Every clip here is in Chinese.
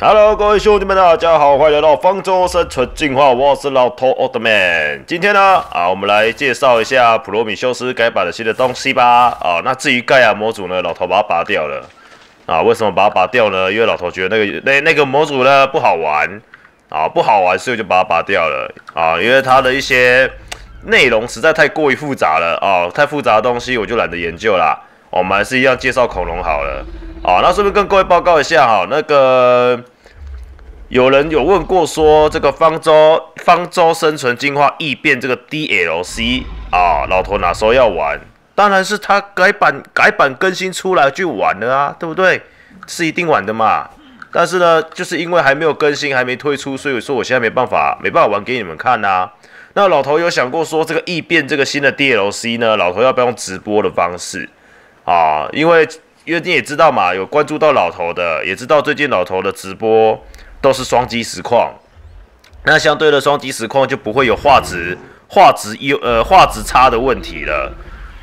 Hello，各位兄弟们，大家好，欢迎来到方舟生存进化，我是老头 Old Man。今天呢，啊，我们来介绍一下普罗米修斯改版的新的东西吧。啊，那至于盖亚模组呢，老头把它拔掉了。啊，为什么把它拔掉呢？因为老头觉得那个那那个模组呢不好玩，啊，不好玩，所以就把它拔掉了。啊，因为它的一些内容实在太过于复杂了。啊，太复杂的东西我就懒得研究啦。我们还是一样介绍恐龙好了。啊，那顺便跟各位报告一下哈，那个有人有问过说，这个方舟方舟生存进化异变这个 DLC 啊，老头哪时候要玩？当然是他改版改版更新出来就玩了啊，对不对？是一定玩的嘛。但是呢，就是因为还没有更新，还没推出，所以说我现在没办法没办法玩给你们看呐。那老头有想过说，这个异变这个新的 DLC 呢，老头要不要用直播的方式啊？因为因为你也知道嘛，有关注到老头的，也知道最近老头的直播都是双击实况，那相对的双击实况就不会有画质画质优呃画质差的问题了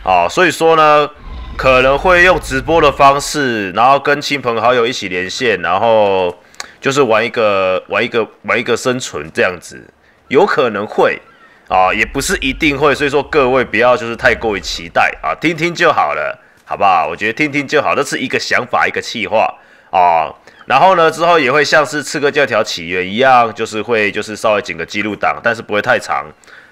啊，所以说呢，可能会用直播的方式，然后跟亲朋好友一起连线，然后就是玩一个玩一个玩一个生存这样子，有可能会啊，也不是一定会，所以说各位不要就是太过于期待啊，听听就好了。好不好？我觉得听听就好，这是一个想法，一个计划啊。然后呢，之后也会像是刺客教条起源一样，就是会就是稍微剪个记录档，但是不会太长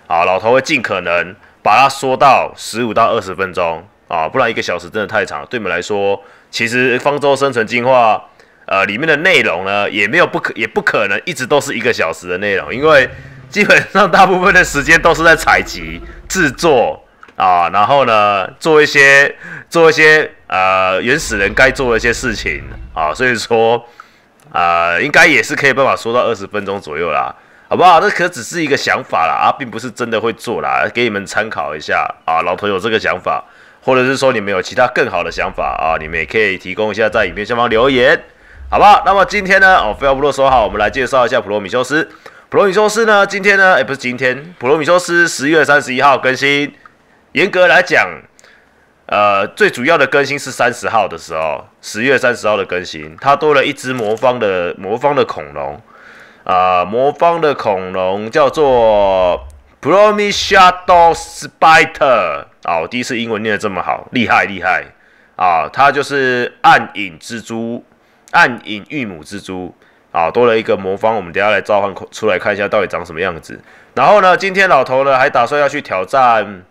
啊。老头会尽可能把它缩到十五到二十分钟啊，不然一个小时真的太长。对我们来说，其实方舟生存进化呃里面的内容呢，也没有不可也不可能一直都是一个小时的内容，因为基本上大部分的时间都是在采集制作。啊，然后呢，做一些做一些呃原始人该做的一些事情啊，所以说啊，应该也是可以办法说到二十分钟左右啦，好不好？这可只是一个想法啦，啊，并不是真的会做啦，给你们参考一下啊。老朋友这个想法，或者是说你们有其他更好的想法啊，你们也可以提供一下在影片下方留言，好不好？那么今天呢，哦，废话不多说，好，我们来介绍一下普罗米修斯。普罗米修斯呢，今天呢，哎，不是今天，普罗米修斯十月三十一号更新。严格来讲，呃，最主要的更新是三十号的时候，十月三十号的更新，它多了一只魔方的魔方的恐龙，啊，魔方的恐龙叫做 Promise Shadow Spider，啊，我第一次英文念的这么好，厉害厉害，啊，它就是暗影蜘蛛，暗影玉母蜘蛛，啊，多了一个魔方，我们等下来召唤出来看一下到底长什么样子。然后呢，今天老头呢还打算要去挑战。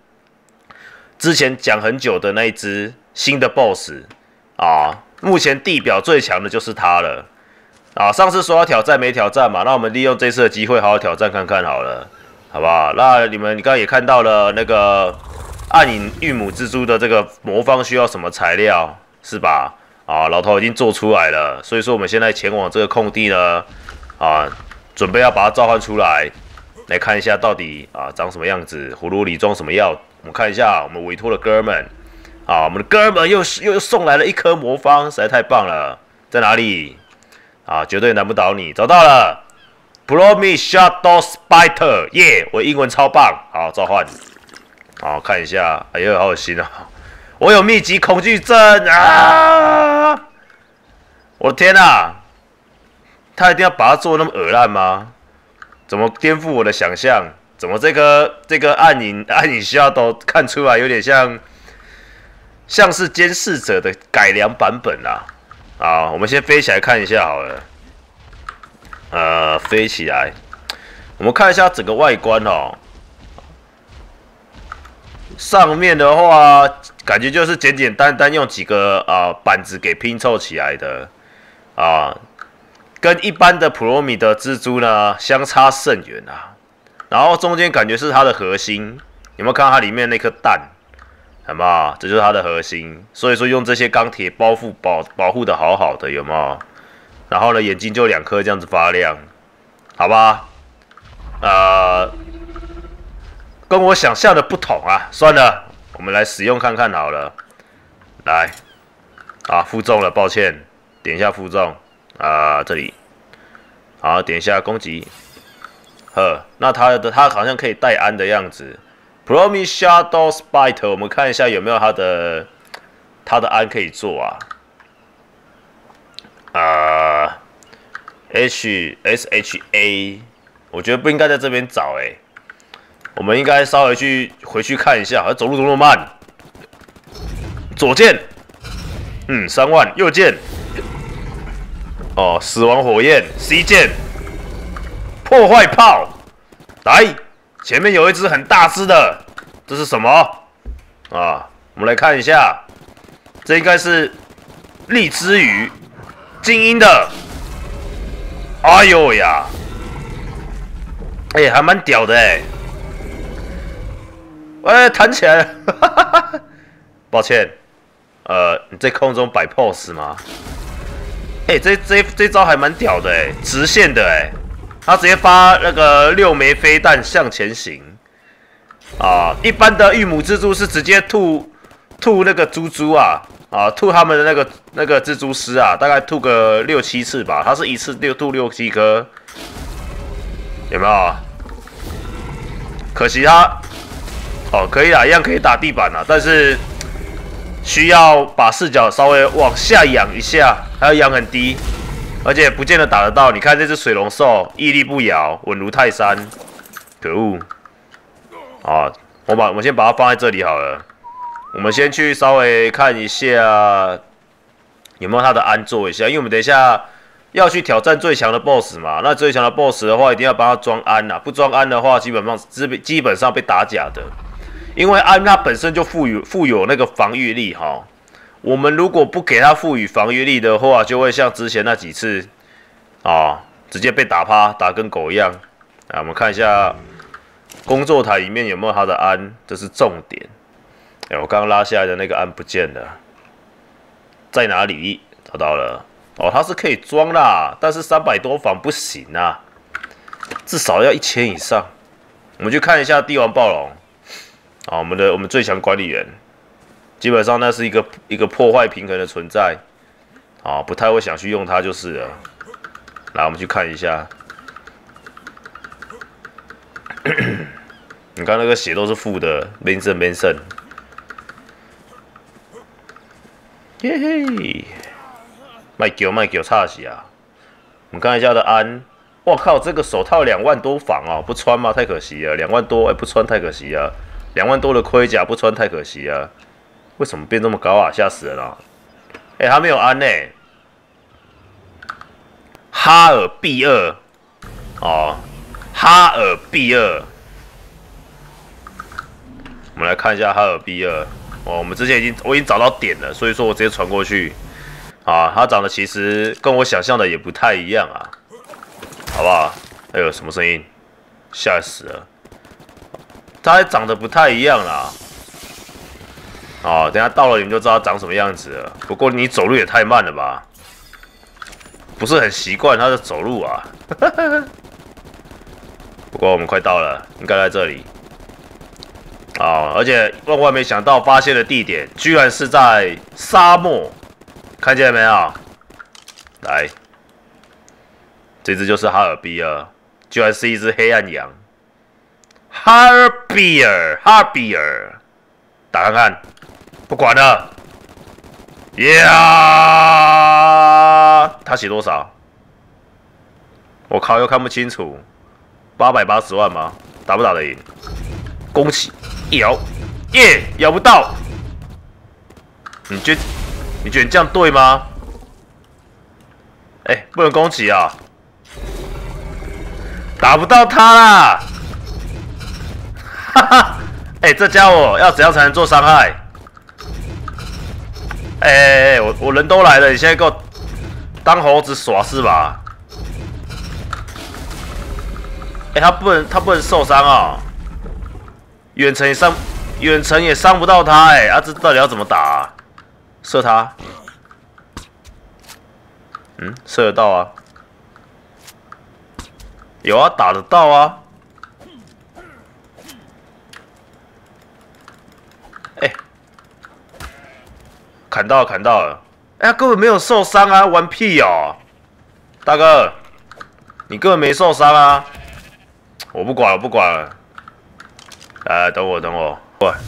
之前讲很久的那一只新的 BOSS 啊，目前地表最强的就是它了啊！上次说要挑战没挑战嘛，那我们利用这次的机会好好挑战看看好了，好不好？那你们你刚刚也看到了那个暗影玉母蜘蛛的这个魔方需要什么材料是吧？啊，老头已经做出来了，所以说我们现在前往这个空地呢，啊，准备要把它召唤出来，来看一下到底啊长什么样子，葫芦里装什么药。我们看一下，我们委托的哥们，啊，我们的哥们又又又送来了一颗魔方，实在太棒了，在哪里？啊，绝对难不倒你，找到了，Promise Shadow Spider，耶，我英文超棒，好召唤，好看一下，哎呦，好恶心啊，我有密集恐惧症啊，我的天哪，他一定要把它做那么恶烂吗？怎么颠覆我的想象？怎么这个这个暗影暗影需要都看出来有点像像是监视者的改良版本啊啊！我们先飞起来看一下好了，呃，飞起来，我们看一下整个外观哦。上面的话，感觉就是简简单单用几个啊板子给拼凑起来的啊，跟一般的普罗米的蜘蛛呢相差甚远啊。然后中间感觉是它的核心，有没有看到它里面那颗蛋？好吗？这就是它的核心。所以说用这些钢铁包覆保保护的好好的，有没有？然后呢，眼睛就两颗这样子发亮，好吧？呃，跟我想象的不同啊。算了，我们来使用看看好了。来，啊，负重了，抱歉，点一下负重啊，这里，好，点一下攻击。呵，那它的它好像可以带安的样子。Promise Shadow Spider，我们看一下有没有它的它的安可以做啊？啊，H S H A，我觉得不应该在这边找哎，我们应该稍微去回去看一下，走路走那么慢。左键，嗯，三万，右键，哦，死亡火焰，C 键，破坏炮，来，前面有一只很大只的，这是什么？啊，我们来看一下，这应该是荔枝鱼，精英的。哎呦呀！哎，还蛮屌的哎！哎，弹起来了！抱歉，呃，你在空中摆 pose 吗？哎，这这这招还蛮屌的哎，直线的哎，他直接发那个六枚飞弹向前行啊！一般的玉母蜘蛛是直接吐吐那个猪猪啊。啊，吐他们的那个那个蜘蛛丝啊，大概吐个六七次吧。它是一次六吐六七颗，有没有？可惜它，哦，可以啊，一样可以打地板啊，但是需要把视角稍微往下仰一下，还要仰很低，而且不见得打得到。你看这只水龙兽屹立不摇，稳如泰山，可恶！啊，我把我先把它放在这里好了。我们先去稍微看一下有没有他的安做一下，因为我们等一下要去挑战最强的 BOSS 嘛。那最强的 BOSS 的话，一定要帮他装安呐，不装安的话，基本上基基本上被打假的。因为安它本身就富有富有那个防御力哈。我们如果不给他赋予防御力的话，就会像之前那几次啊，直接被打趴，打跟狗一样。啊，我们看一下工作台里面有没有他的安，这是重点。哎，我刚刚拉下来的那个安不见了，在哪里？找到了。哦，它是可以装啦，但是三百多房不行啊，至少要一千以上。我们去看一下帝王暴龙。啊，我们的我们最强管理员，基本上那是一个一个破坏平衡的存在。啊，不太会想去用它就是了。来，我们去看一下。你看那个血都是负的，没胜没胜。嘿嘿，卖叫卖叫差死啊！我们看一下的安，我靠，这个手套两万多仿啊，不穿吗？太可惜了，两万多哎，不穿太可惜了！两万多的盔甲不穿太可惜了！为什么变这么高啊？吓死人了！哎，他没有安呢，哈尔 B 二哦，哈尔 B 二，我们来看一下哈尔 B 二。哦，我们之前已经我已经找到点了，所以说我直接传过去。啊，他长得其实跟我想象的也不太一样啊，好不好？哎呦，什么声音？吓死了！他还长得不太一样啦。哦，等下到了你们就知道长什么样子了。不过你走路也太慢了吧？不是很习惯它的走路啊。不过我们快到了，应该在这里。哦！而且万万没想到，发现的地点居然是在沙漠，看见没有？来，这只就是哈尔比尔，居然是一只黑暗羊。哈尔比尔，哈尔比尔，打看看，不管了。呀，他写多少？我靠，又看不清楚。八百八十万吗？打不打得赢？恭喜！咬，耶，咬不到。你觉，你觉得这样对吗？哎，不能攻击啊！打不到他啦！哈哈，哎，这家伙要怎样才能做伤害？哎哎哎，我我人都来了，你现在给我当猴子耍是吧？哎，他不能，他不能受伤啊！远程也伤，远程也伤不到他哎！啊，这到底要怎么打？射他？嗯，射得到啊？有啊，打得到啊！砍到，砍到了！哎呀，根本没有受伤啊，玩屁哦！大哥，你根本没受伤啊！我不管，我不管了。来，等我，等我，过来。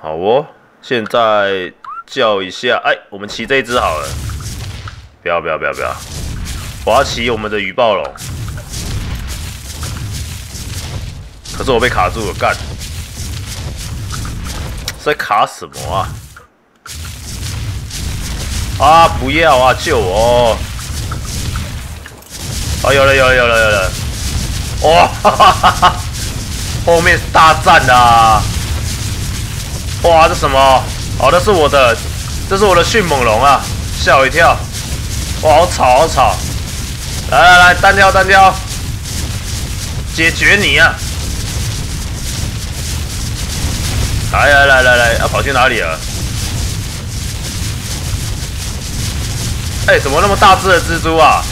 好哦，现在叫一下，哎，我们骑这一只好了。不要不要不要不要！我要骑我们的雨暴龙。可是我被卡住了，干！在卡什么啊？啊！不要啊！救我！啊！有了有了有了有了！哇！哈哈哈哈后面是大战啊！哇！这什么？哦，这是我的，这是我的迅猛龙啊！吓我一跳！哇！好吵好吵！来来来，单挑单挑！解决你啊！来来来来来，要跑去哪里啊？哎，怎么那么大只的蜘蛛啊？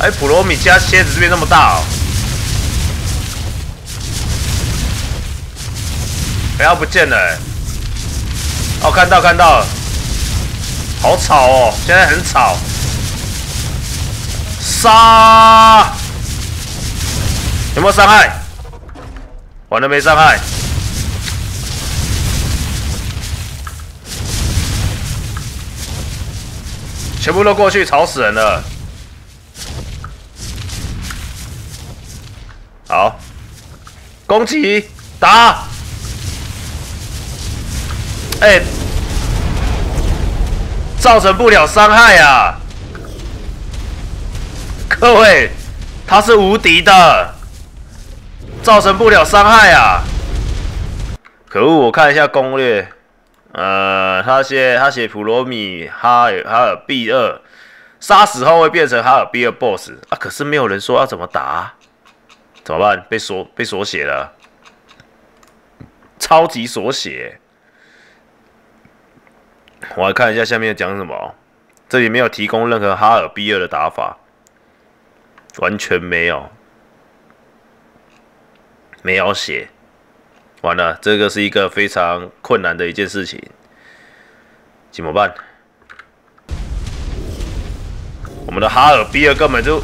哎，普罗米加蝎子这边那么大哦！哎，要不见了！哦，看到看到，好吵哦，现在很吵。杀！有没有伤害？完了没伤害。全部都过去，吵死人了！好，攻击打！哎，造成不了伤害啊！各位，他是无敌的，造成不了伤害啊！可恶，我看一下攻略。呃，他写他写普罗米哈尔哈尔 B 二，杀死后会变成哈尔 B 二 boss 啊，可是没有人说要怎么打，怎么办？被锁被锁血了，超级锁血。我来看一下下面讲什么，这里没有提供任何哈尔 B 二的打法，完全没有，没有写。完了，这个是一个非常困难的一件事情，怎么办？我们的哈尔比尔根本就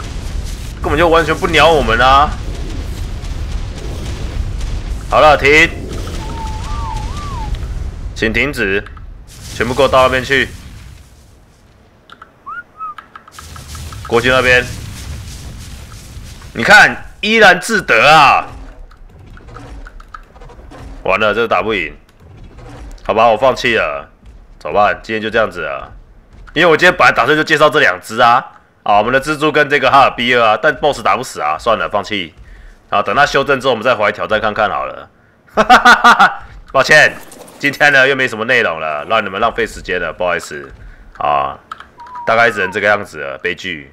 根本就完全不鸟我们啊！好了，停，请停止，全部给我到那边去，过去那边，你看，依然自得啊！完了，这个打不赢，好吧，我放弃了，走吧，今天就这样子啊。因为我今天本来打算就介绍这两只啊，啊，我们的蜘蛛跟这个哈尔比尔啊，但 BOSS 打不死啊，算了，放弃。好，等它修正之后，我们再回来挑战看看好了。哈哈哈哈抱歉，今天呢又没什么内容了，让你们浪费时间了，不好意思啊，大概只能这个样子了，悲剧。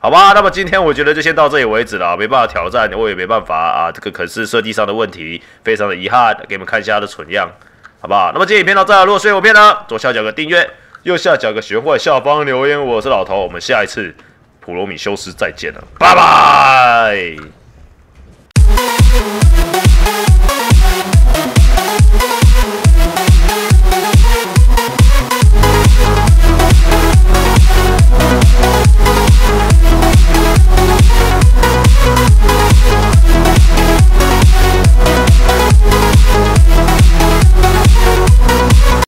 好吧，那么今天我觉得就先到这里为止了，没办法挑战，我也没办法啊，这个可是设计上的问题，非常的遗憾，给你们看一下它的蠢样，好不好？那么今天影片到这，如果喜欢我片呢，左下角个订阅，右下角个学会，下方留言，我是老头，我们下一次普罗米修斯再见了，拜拜。